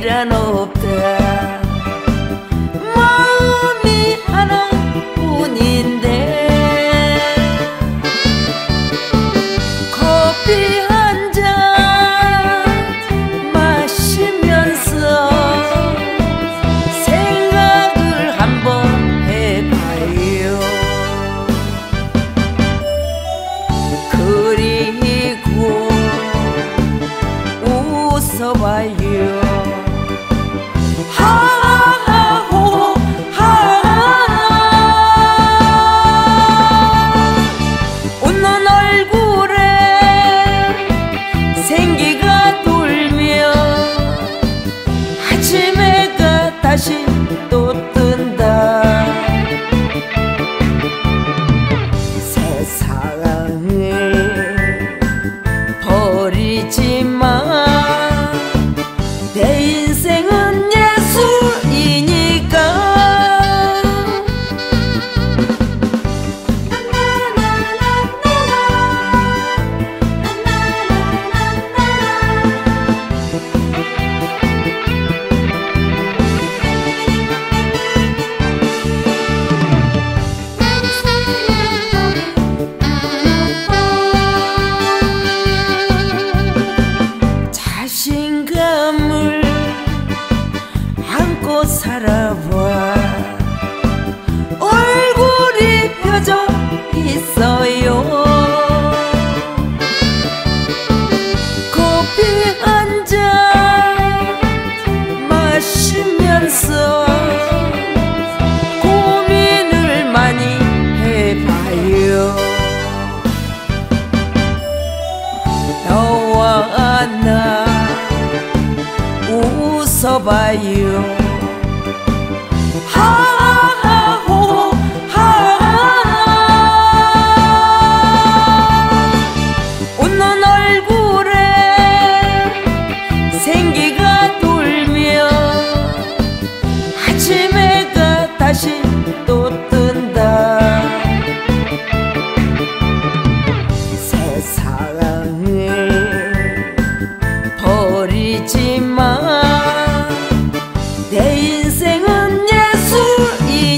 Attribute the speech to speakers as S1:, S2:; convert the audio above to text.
S1: irán a optar. 잊고 살아봐 얼굴이 펴져 있어요. 커피 한 잔 마시면서 고민을 많이 해봐요. 너와 나 웃어봐요. Oh! 可